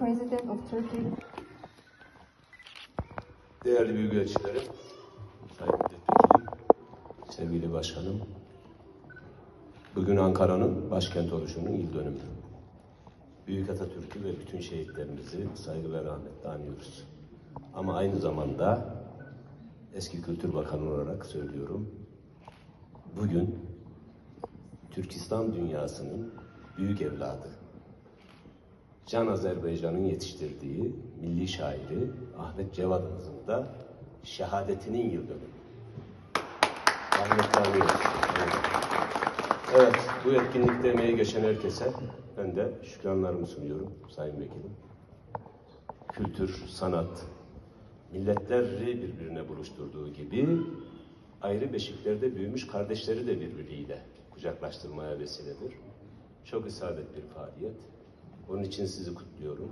President of Turkey, Değerli büyükelçilerim, sayın milletvekilim, sevgili başkanım, bugün Ankara'nın başkent oluşunun yıl dönümü. Büyük Atatürk'ü ve bütün şehitlerimizi saygı ve rahmetle anıyoruz. Ama aynı zamanda eski Kültür Bakanı olarak söylüyorum, bugün Türkistan dünyasının büyük evladı, Can Azerbaycan'ın yetiştirdiği milli şairi Ahmet Cevadımızın da şehadetinin yıl dönümü. Rahmetli anıyoruz. Evet. Evet, bu etkinlikte emeği geçen herkese ben de şükranlarımı sunuyorum Sayın Vekilim. Kültür, sanat, milletleri birbirine buluşturduğu gibi ayrı beşiklerde büyümüş kardeşleri de birbiriyle kucaklaştırmaya vesiledir. Çok isabet bir faaliyet. Onun için sizi kutluyorum.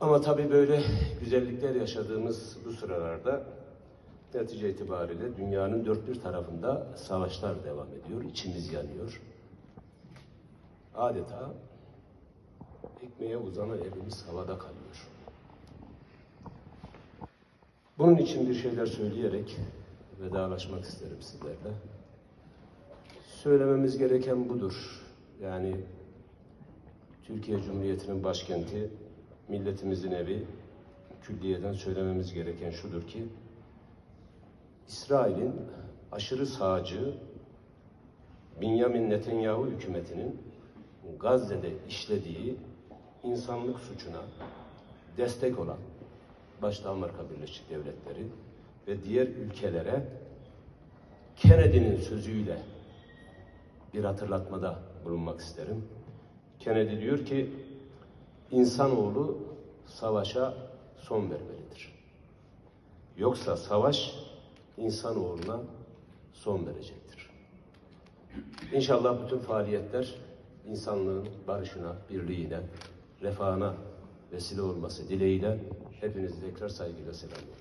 Ama tabii böyle güzellikler yaşadığımız bu sıralarda netice itibariyle dünyanın dört bir tarafında savaşlar devam ediyor. İçimiz yanıyor. Adeta ekmeğe uzanan elimiz havada kalıyor. Bunun için bir şeyler söyleyerek vedalaşmak isterim sizlerle. Söylememiz gereken budur. Yani Türkiye Cumhuriyeti'nin başkenti, milletimizin evi, külliyeden söylememiz gereken şudur ki, İsrail'in aşırı sağcı Benjamin Netanyahu hükümetinin Gazze'de işlediği insanlık suçuna destek olan başta Amerika Birleşik Devletleri ve diğer ülkelere Kennedy'nin sözüyle bir hatırlatmada bulunmak isterim. Kennedy diyor ki insanoğlu savaşa son vermelidir. Yoksa savaş insanoğluna son verecektir. İnşallah bütün faaliyetler insanlığın barışına, birliğine, refahına vesile olması dileğiyle hepinizi tekrar saygıyla selamlıyorum.